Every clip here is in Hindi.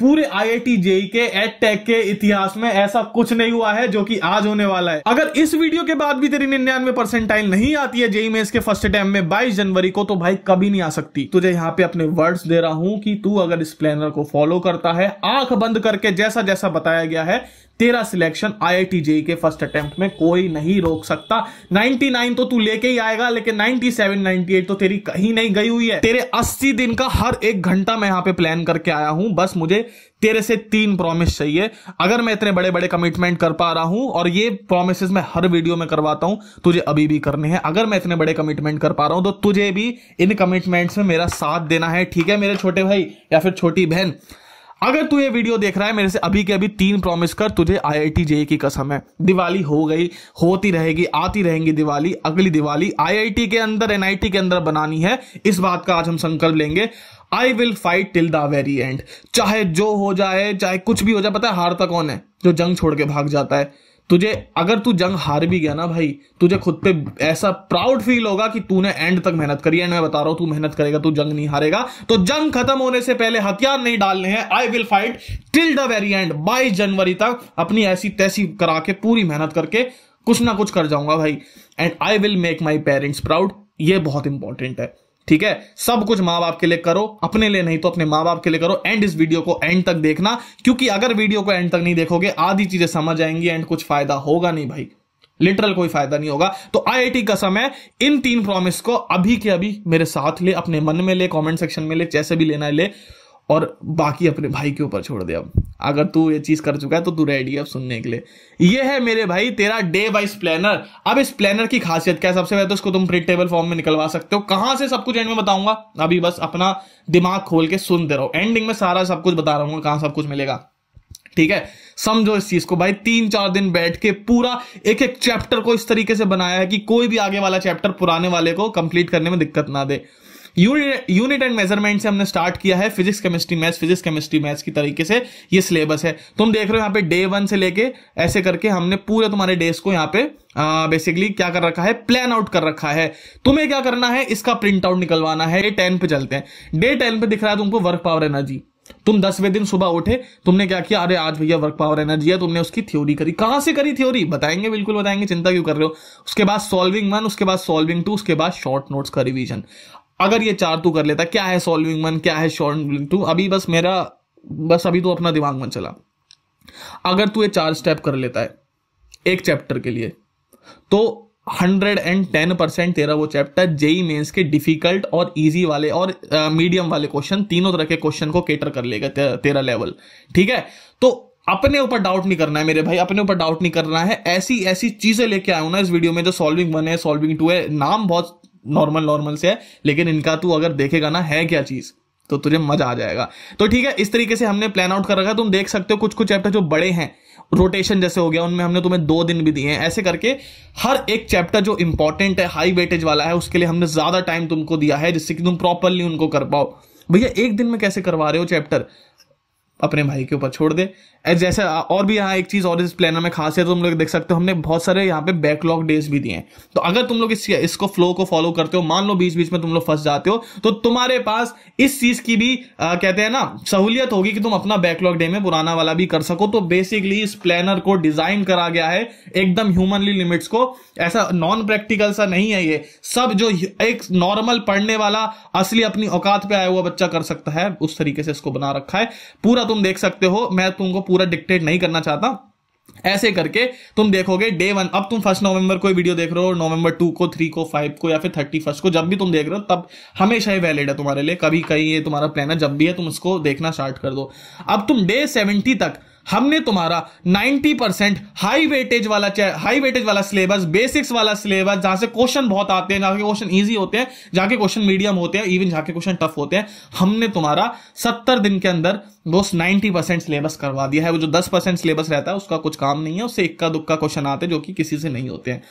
पूरे आईआईटी जेई के एड टेक के इतिहास में ऐसा कुछ नहीं हुआ है जो कि आज होने वाला है। अगर इस वीडियो के बाद भी तेरी निन्यानवे परसेंटाइल नहीं आती है जेई में इसके फ़र्स्ट टाइम में 22 जनवरी को तो भाई कभी नहीं आ सकती। तुझे यहाँ पे अपने वर्ड्स दे रहा हूँ कि तू अगर इस प्लानर को फॉलो करता है, आँख बंद करके जैसा जैसा बताया गया है, तेरा सिलेक्शन आईआईटी जेई के फ़र्स्ट अटेम्प्ट में कोई नहीं रोक सकता। 99 तो तू लेके ही आएगा, लेकिन 97 98 तो तेरी कहीं नहीं गई हुई है। तेरे 80 दिन का हर एक घंटा मैं यहाँ पे प्लान करके आया हूँ। बस मुझे तेरे से तीन प्रॉमिस चाहिए। अगर मैं इतने बड़े बड़े कमिटमेंट कर पा रहा हूँ और ये प्रोमिस मैं हर वीडियो में करवाता हूँ, तुझे अभी भी करने हैं। अगर मैं इतने बड़े कमिटमेंट कर पा रहा हूँ तो तुझे भी इन कमिटमेंट्स में मेरा साथ देना है। ठीक है मेरे छोटे भाई या फिर छोटी बहन? अगर तू ये वीडियो देख रहा है, मेरे से अभी के अभी तीन प्रॉमिस कर। तुझे आईआईटी जेई की कसम है। दिवाली हो गई, होती रहेगी, आती रहेंगी दिवाली, अगली दिवाली आईआईटी के अंदर एनआईटी के अंदर बनानी है। इस बात का आज हम संकल्प लेंगे। I will fight till the very end चाहे जो हो जाए, चाहे कुछ भी हो जाए, पता है हारता कौन है? जो जंग छोड़ के भाग जाता है। तुझे, अगर तू जंग हार भी गया ना भाई, तुझे खुद पे ऐसा प्राउड फील होगा कि तूने एंड तक मेहनत करी एंड मैं बता रहा हूँ, तू मेहनत करेगा, तू जंग नहीं हारेगा। तो जंग खत्म होने से पहले हथियार नहीं डालने हैं। I will fight till the very end बाईस जनवरी तक अपनी ऐसी तैसी करा के, पूरी मेहनत करके कुछ ना कुछ कर जाऊँगा भाई। And I will make my parents proud ये बहुत इंपॉर्टेंट है। ठीक है? सब कुछ माँ बाप के लिए करो, अपने लिए नहीं तो अपने माँ बाप के लिए करो। एंड इस वीडियो को एंड तक देखना, क्योंकि अगर वीडियो को एंड तक नहीं देखोगे, आधी चीज़ें समझ आएँगी एंड कुछ फ़ायदा होगा नहीं भाई। लिटरल कोई फ़ायदा नहीं होगा। तो आईआईटी का समय, इन तीन प्रॉमिस को अभी के अभी मेरे साथ ले, अपने मन में ले कमेंट सेक्शन में ले, जैसे भी लेना है ले। और बाकी अपने भाई के ऊपर छोड़ दे अब। अगर तू ये चीज़ कर चुका है तो तू रेडी अब सुनने के लिए। ये है मेरे भाई, तेरा डे वाइज प्लानर अब इस प्लानर की खासियत क्या है? सबसे पहले तो इसको तुम प्रिंटेबल फॉर्म में निकलवा सकते हो। कहाँ से सब कुछ एंड में बताऊँगा? अभी बस अपना दिमाग खोल के सुनते रहो। एंडिंग में सारा सब कुछ बता रहा हूँ, कहाँ सब कुछ मिलेगा। ठीक है? समझो इस चीज़ को। भाई तीन चार दिन बैठ के पूरा एक एक चैप्टर को इस तरीके से बनाया है कि कोई भी आगे वाला चैप्टर पुराने वाले को कंप्लीट करने में दिक्कत ना दे। यूनिट एंड मेज़रमेंट से हमने स्टार्ट किया है physics chemistry maths physics chemistry maths की तरीके से ये सिलेबस है। तुम देख रहे हो यहाँ पे डे वन से लेके ऐसे करके हमने पूरे तुम्हारे डेज़ को यहाँ पे बेसिकली क्या कर रखा है? प्लान आउट कर रखा है। तुम्हें क्या करना है? इसका प्रिंट आउट निकलवाना है। डे टेन पे चलते हैं। डे टेन पे दिख रहा है तुमको वर्क पावर एनर्जी तुम दसवें दिन सुबह उठे, तुमने क्या किया? अरे आज भैया वर्क पावर एनर्जी है, तुमने उसकी थ्योरी करी। कहाँ से करी थ्योरी बताएँगे, बिल्कुल बताएँगे, चिंता क्यों कर रहे हो? उसके बाद सॉल्विंग वन उसके बाद सॉल्विंग टू उसके बाद शॉर्ट नोट्स का रिवीजन अगर ये चार तू कर लेता क्या है सॉल्विंग वन क्या है शॉर्ट टू अभी बस मेरा बस अभी तो अपना दिमाग मन चला। अगर तू ये चार स्टेप कर लेता है एक चैप्टर के लिए तो हंड्रेड एंड टेन परसेंट तेरा वो चैप्टर जेई मेंस के डिफ़िकल्ट और इजी वाले और मीडियम वाले क्वेश्चन तीनों तरह के क्वेश्चन को केटर कर लेगा ते, तेरा लेवल ठीक है? तो अपने ऊपर डाउट नहीं करना है मेरे भाई अपने ऊपर डाउट नहीं करना है। ऐसी ऐसी चीज़ें लेके आया हूँ ना इस वीडियो में जो सॉल्विंग वन है सॉल्विंग टू है नाम बहुत नॉर्मल नॉर्मल से है, लेकिन इनका तू अगर देखेगा ना, है क्या चीज़? तो तुझे मज़ा आ जाएगा। तो ठीक है, इस तरीके से हमने प्लान आउट कर रखा तुम देख सकते हो कुछ कुछ चैप्टर जो बड़े हैं रोटेशन जैसे हो गया, उनमें हमने तुम्हें दो दिन भी दिए हैं। ऐसे करके हर एक चैप्टर जो इंपॉर्टेंट है हाई वेटेज वाला है, उसके लिए हमने ज़्यादा टाइम तुमको दिया है, जिससे कि तुम प्रॉपरली उनको कर पाओ। भैया, एक दिन में कैसे करवा रहे हो चैप्टर अपने भाई के ऊपर छोड़ दे। जैसे और भी यहाँ एक चीज़ और इस प्लानर में खास है तो तुम लोग देख सकते हो हमने बहुत सारे यहाँ पे बैकलॉग डेज़ भी दिए हैं। तो अगर तुम लोग इस, इसको फ्लो को फॉलो करते हो मान लो बीच बीच में तुम लोग फंस जाते हो तो तुम्हारे पास इस चीज़ की भी आ, कहते हैं ना सहूलियत होगी कि तुम अपना बैकलॉग डे में पुराना वाला भी कर सको। तो बेसिकली इस प्लानर को डिज़ाइन करा गया है एकदम ह्यूमनली लिमिट्स को। ऐसा नॉन प्रैक्टिकल सा नहीं है ये। सब जो एक नॉर्मल पढ़ने वाला असली अपनी औकात पे आया हुआ बच्चा कर सकता है उस तरीके से इसको बना रखा है। पूरा तुम देख सकते हो मैं तुमको पूरा डिक्टेट नहीं करना चाहता। ऐसे करके तुम देखोगे डे वन अब तुम फ़र्स्ट नवंबर को वीडियो देख रहे हो नवंबर टू को थ्री को फाइव को या फिर थर्टी फ़र्स्ट को, जब भी तुम देख रहे हो, तब हमेशा ही वैलिड है तुम्हारे लिए। कभी कहीं ये तुम्हारा प्लान है, जब भी है, तुम उसको देखना स्टार्ट कर दो। अब तुम डे सेवेंटी तक हमने तुम्हारा 90 परसेंट हाई वेटेज वाला हाई वेटेज वाला सिलेबस बेसिक्स वाला सिलेबस जहाँ से क्वेश्चन बहुत आते हैं, जहाँ के क्वेश्चन ईजी होते हैं, जहाँ के क्वेश्चन मीडियम होते हैं इवन जहाँ के क्वेश्चन टफ होते हैं, हमने तुम्हारा 70 दिन के अंदर दोस्त नाइन्टी परसेंट सिलेबस करवा दिया है। वो जो 10 परसेंट सिलेबस रहता है, उसका कुछ काम नहीं है, उससे इक्का दुक्का क्वेश्चन आते हैं, जो कि किसी से नहीं होते हैं।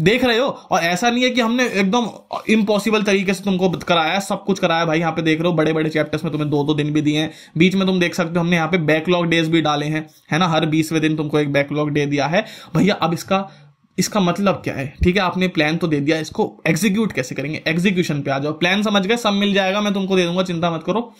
देख रहे हो? और ऐसा नहीं है कि हमने एकदम इम्पॉसिबल तरीके से तुमको कराया, सब कुछ कराया। भाई, यहाँ पे देख रहे हो बड़े बड़े चैप्टर्स में तुम्हें दो दो दिन भी दिए हैं। बीच में तुम देख सकते हो, हमने यहाँ पे बैकलॉग डेज़ भी डाले हैं, है ना? हर बीसवें दिन तुमको एक बैकलॉग डे दिया है। भैया, अब इसका इसका मतलब क्या है? ठीक है, आपने प्लान तो दे दिया, इसको एग्जीक्यूट कैसे करेंगे? एग्जीक्यूशन पे आ जाओ। प्लान समझ गए, सब मिल जाएगा, मैं तुमको दे दूँगा, चिंता मत करो।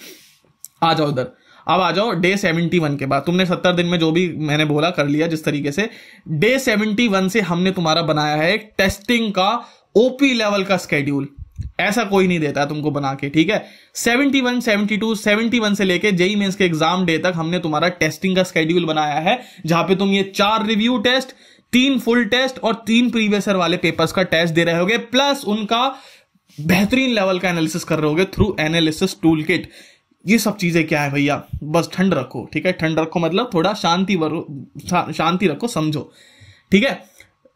आ जाओ इधर। अब आ जाओ डे सेवेंटी वन के बाद। तुमने सत्तर दिन में जो भी मैंने बोला कर लिया जिस तरीके से। डे सेवेंटी वन से हमने तुम्हारा बनाया है एक टेस्टिंग का ओपी लेवल का स्केड्यूल ऐसा कोई नहीं देता तुमको बना के ठीक है? 71, 72, 71 से लेके जेई मेंस के एग्ज़ाम डे तक हमने तुम्हारा टेस्टिंग का स्केड्यूल बनाया है जहाँ पे तुम ये चार रिव्यू टेस्ट तीन फुल टेस्ट और तीन प्रीवियसर वाले पेपर्स का टेस्ट दे रहे होगे प्लस उनका बेहतरीन लेवल का एनालिसिस कर रहे होगे थ्रू एनालिसिस टूल किट ये सब चीज़ें क्या है भैया? बस ठंड रखो, ठीक है? ठंड रखो मतलब थोड़ा शांति शांति रखो, समझो, ठीक है?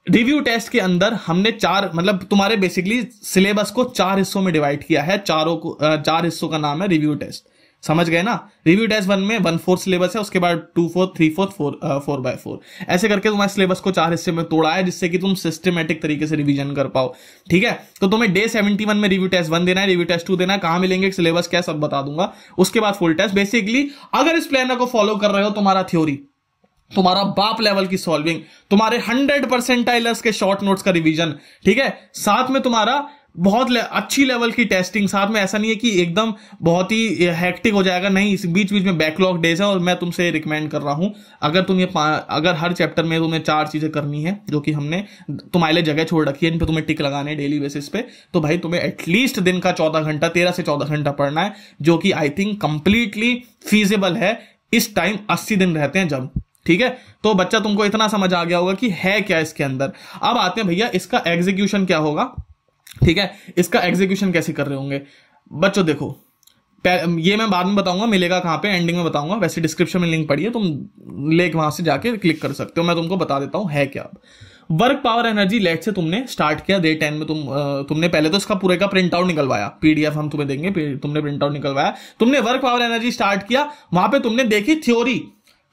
रिव्यू टेस्ट के अंदर हमने चार मतलब तुम्हारे बेसिकली सिलेबस को चार हिस्सों में डिवाइड किया है, चारों को चार हिस्सों का नाम है रिव्यू टेस्ट। समझ गए ना? रिव्यू टेस्ट वन में वन फोर्थ सिलेबस है, उसके बाद two fourth three fourth four four by four ऐसे करके तुम्हारे सिलेबस को चार हिस्से में तोड़ा है, जिससे कि तुम सिस्टमेटिक तरीके से रिवीजन कर पाओ। ठीक है? तो तुम्हें डे सेवेंटी वन में रिव्यू टेस्ट वन देना है रिव्यू टेस्ट टू देना है, कहाँ मिलेंगे सिलेबस क्या सब बता दूँगा। उसके बाद फुल टेस्ट बेसिकली अगर इस प्लानर को फॉलो कर रहे हो तुम्हारा थ्योरी तुम्हारा बाप लेवल की सॉल्विंग तुम्हारे हंड्रेड परसेंटाइलर्स के शॉर्ट नोट्स का रिवीजन ठीक है? साथ में तुम्हारा बहुत ले, अच्छी लेवल की टेस्टिंग साथ में ऐसा नहीं है कि एकदम बहुत ही हैक्टिक हो जाएगा। नहीं इस बीच बीच में बैकलॉग डेज़ है और मैं तुमसे रिकमेंड कर रहा हूँ। अगर तुम ये अगर हर चैप्टर में तुम्हें चार चीज़ें करनी है जो कि हमने तुम्हारे लिए जगह छोड़ रखी है इन पर तुम्हें टिक लगाने डेली बेसिस पे तो भाई तुम्हें एटलीस्ट दिन का चौदह घंटा तेरह से चौदह घंटा पढ़ना है जो कि आई थिंक कंप्लीटली फीजेबल है इस टाइम अस्सी दिन रहते हैं जब। ठीक है? तो बच्चा तुमको इतना समझ आ गया होगा कि है क्या इसके अंदर। अब आते हैं भैया इसका एग्जीक्यूशन क्या होगा? ठीक है? इसका एग्जीक्यूशन कैसे कर रहे होंगे? बच्चों देखो ये मैं बाद में बताऊँगा, मिलेगा कहाँ पे? एंडिंग में बताऊँगा। वैसे डिस्क्रिप्शन में लिंक पड़ी है, तुम लेक वहाँ से जाके क्लिक कर सकते हो। मैं तुमको बता देता हूँ, है क्या वर्क पावर एनर्जी लेट से तुमने स्टार्ट किया डे टेन में तुम तुमने पहले तो इसका पूरे का प्रिंट आउट निकलवाया। पीडीएफ हम तुम्हें देंगे तुमने प्रिंट आउट निकलवाया। तुमने वर्क पावर एनर्जी स्टार्ट किया, वहाँ पे तुमने देखी थ्योरी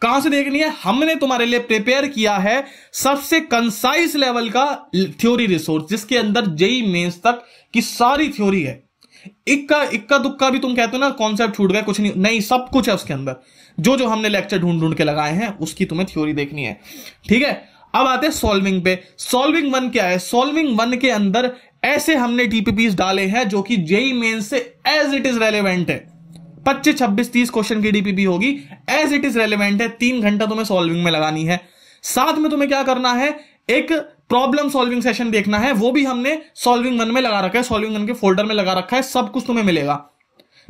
कहाँ से देखनी है? हमने तुम्हारे लिए प्रिपेयर किया है सबसे कंसाइज लेवल का थ्योरी रिसोर्स जिसके अंदर जेई मेंस तक की सारी थ्योरी है। इक्का इक्का दुक्का भी तुम कहते हो ना कॉन्सेप्ट छूट गया, कुछ नहीं नहीं, सब कुछ है उसके अंदर। जो जो हमने लेक्चर ढूंढ ढूंढ के लगाए हैं, उसकी तुम्हें थ्योरी देखनी है। ठीक है? अब आते हैं सॉल्विंग पे। सॉल्विंग वन क्या है? सॉल्विंग वन के अंदर ऐसे हमने टीपीपीस डाले हैं, जो कि जेई मेन से एज इट इज़ रेलिवेंट है। पच्चीस, छब्बीस, तीस क्वेश्चन की डीपी भी होगी। एज इट इज़ रेलिवेंट है, तीन घंटा तुम्हें सॉल्विंग में लगानी है। साथ में तुम्हें क्या करना है? एक प्रॉब्लम सॉल्विंग सेशन देखना है। वो भी हमने सॉल्विंग वन में लगा रखा है। सॉल्विंग वन के फोल्डर में लगा रखा है। सब कुछ तुम्हें मिलेगा।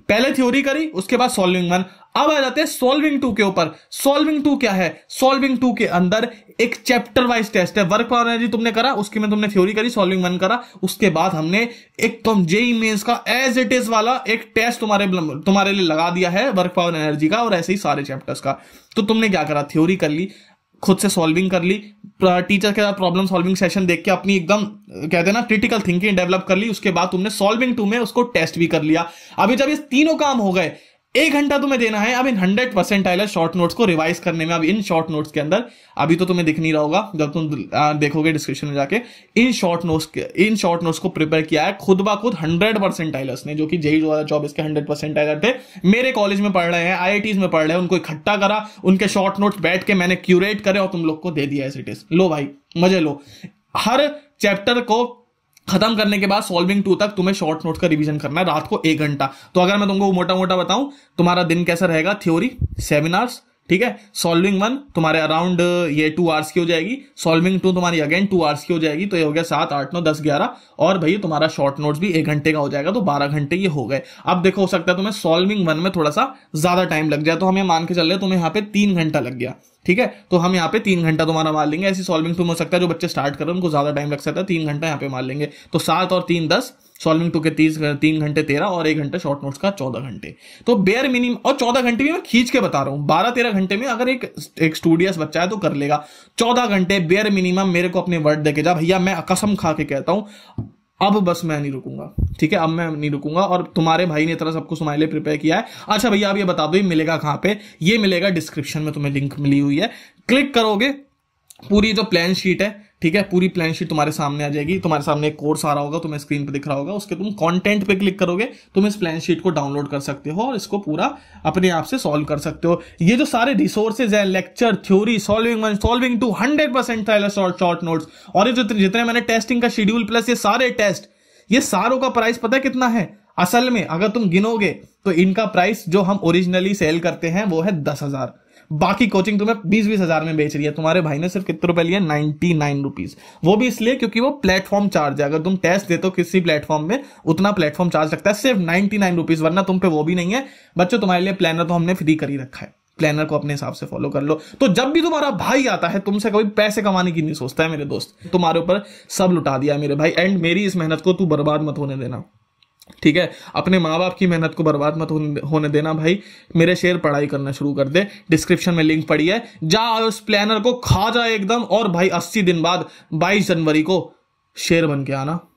पहले थ्योरी करी, उसके बाद सॉल्विंग वन अब आ जाते हैं सॉल्विंग टू के ऊपर। सॉल्विंग टू क्या है? सॉल्विंग टू के अंदर एक चैप्टर वाइज टेस्ट है। वर्क पावर एनर्जी तुमने करा, उसके में तुमने थ्योरी करी सॉल्विंग वन करा। उसके बाद हमने एक तुम जेई मेंस का एज इट इज़ वाला एक टेस्ट तुम्हारे तुम्हारे लिए लगा दिया है वर्क पावर एनर्जी का और ऐसे ही सारे चैप्टर्स का। तो तुमने क्या करा? थ्योरी कर ली। खुद से सॉल्विंग कर ली टीचर के साथ प्रॉब्लम सॉल्विंग सेशन देख के अपनी एकदम कहते हैं ना क्रिटिकल थिंकिंग डेवलप कर ली, उसके बाद तुमने सॉल्विंग टू में उसको टेस्ट भी कर लिया। अभी जब ये तीनों काम हो गए एक घंटा तुम्हें देना है अब इन हंड्रेड परसेंट आइलर शॉर्ट नोट्स को रिवाइज करने में, अब इन शॉर्ट नोट्स के अंदर, अभी तो तुम्हें दिख नहीं रहा होगा, जब तुम देखोगे डिस्क्रिप्शन में जाके, इन शॉर्ट नोट्स इन शॉर्ट नोट्स को प्रिपेयर किया है खुद बा खुद हंड्रेड परसेंट आइलर्स ने, जो कि जेई दो हज़ार चौबीस के हंड्रेड परसेंट आइलर थे, मेरे कॉलेज में पढ़ रहे हैं आई में पढ़ रहे हैं, उनको इकट्ठा करा, उनके शॉर्ट नोट्स बैठ के मैंने क्यूरेट करे और तुम लोग को दे दिया एज इट इज़ लो भाई, मज़े लो। हर चैप्टर को खत्म करने के बाद सॉल्विंग टू तक तुम्हें शॉर्ट नोट का रिवीजन करना है, रात को एक घंटा। तो अगर मैं तुमको मोटा मोटा बताऊँ, तुम्हारा दिन कैसा रहेगा? थ्योरी सेमिनार्स ठीक है? सॉल्विंग वन तुम्हारे अराउंड ये टू आवर्स की हो जाएगी. सॉल्विंग टू तुम्हारी अगेन टू आवर्स की हो जाएगी. तो ये हो गया सात, आठ, नौ, दस, ग्यारह. और भाई तुम्हारा शॉर्ट नोट्स भी एक घंटे का हो जाएगा तो बारह घंटे ये हो गए. अब देखो, हो सकता है तुम्हें सॉल्विंग वन में थोड़ा सा ज़्यादा टाइम लग जाए. तो हमें मान के चल रहे तुम्हें यहाँ पे तीन घंटा लग गया. ठीक है? तो हम यहाँ पे तीन घंटा तुम्हारा मार लेंगे. ऐसी सॉल्विंग टू में हो सकता है जो बच्चे स्टार्ट कर रहे हैं, उनको ज़्यादा टाइम लग सकता है, तीन घंटा यहाँ पे मार लेंगे. तो सात और तीन, दस. सॉल्विंग टू के तीस, तीन घंटे तेरह और एक घंटे शॉर्ट नोट्स का चौदह घंटे। तो बेयर मिनिमम और चौदह घंटे भी मैं खींच के बता रहा हूँ। बारह, तेरह घंटे में अगर एक एक स्टूडियस बच्चा है तो कर लेगा। चौदह घंटे बेयर मिनिमम मेरे को अपने वर्ड देके जा, भैया, मैं कसम खा के कहता हूँ, अब बस मैं नहीं रुकूँगा। ठीक है, अब मैं नहीं रुकूँगा और तुम्हारे भाई ने इतना सब कुछ तुम्हारे लिए प्रिपेयर किया है। अच्छा भैया आप ये बता दो, ये मिलेगा कहाँ पे? ये मिलेगा डिस्क्रिप्शन में तुम्हें लिंक मिली हुई है। क्लिक करोगे, पूरी जो प्लान शीट है ठीक है, पूरी प्लान शीट तुम्हारे सामने आ जाएगी। तुम्हारे सामने एक कोर्स आ रहा होगा, तुम्हें स्क्रीन पर दिख रहा होगा। उसके तुम कंटेंट पे क्लिक करोगे, तुम इस प्लान शीट को डाउनलोड कर सकते हो और इसको पूरा अपने आप से सॉल्व कर सकते हो। ये जो सारे रिसोर्सेज है lecture theory solving one solving two hundred percent short notes और ये जो जितने मैंने टेस्टिंग का शेड्यूल प्लस ये सारे टेस्ट ये सारों का प्राइस पता है कितना है? असल में अगर तुम गिनोगे तो इनका प्राइस जो हम ओरिजिनली सेल करते हैं, वो है दस हज़ार। बाकी कोचिंग तुम्हें बीस बीस हज़ार में बेच रही है। तुम्हारे भाई ने सिर्फ़ कितने रुपए लिए? नाइनटी नाइन रुपीज़ वो भी इसलिए क्योंकि वो प्लेटफॉर्म चार्ज है। अगर तुम टेस्ट देते हो किसी प्लेटफॉर्म में, उतना प्लेटफॉर्म चार्ज लगता है। सिर्फ़ नाइनटी नाइन रुपीज़ वरना तुम पे वो भी नहीं है। बच्चों, तुम्हारे लिए प्लानर तो हमने फ्री कर ही रखा है। प्लानर को अपने हिसाब से फॉलो कर लो। तो जब भी तुम्हारा भाई आता है, तुमसे कभी पैसे कमाने की नहीं सोचता है मेरे दोस्त। तुम्हारे ऊपर सब लुटा दिया मेरे भाई। एंड मेरी इस मेहनत को तू बर्बाद मत होने देना। ठीक है? अपने माँ बाप की मेहनत को बर्बाद मत होने देना भाई। मेरे शेयर पढ़ाई करना शुरू कर दे। डिस्क्रिप्शन में लिंक पड़ी है। जा उस प्लानर को खा जा एकदम। और भाई अस्सी दिन बाद बाईस जनवरी को शेयर बन के आना।